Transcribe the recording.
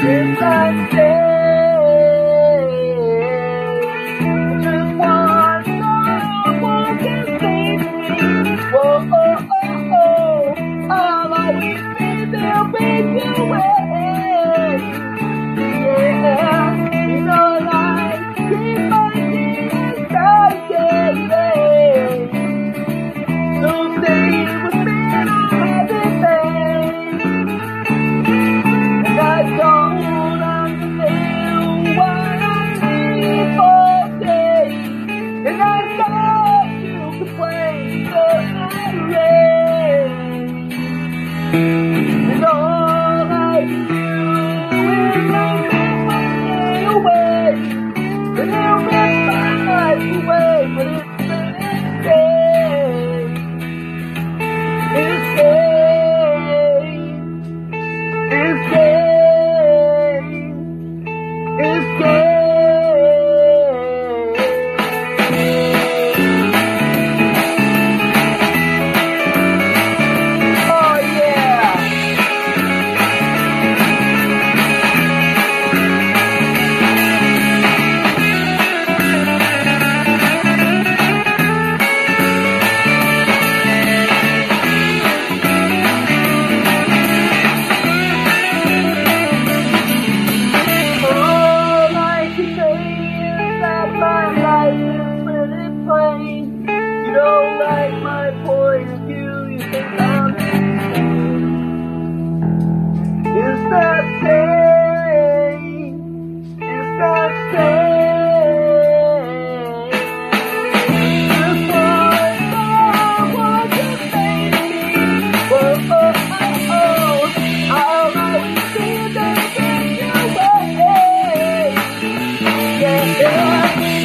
If I stay You. Yeah.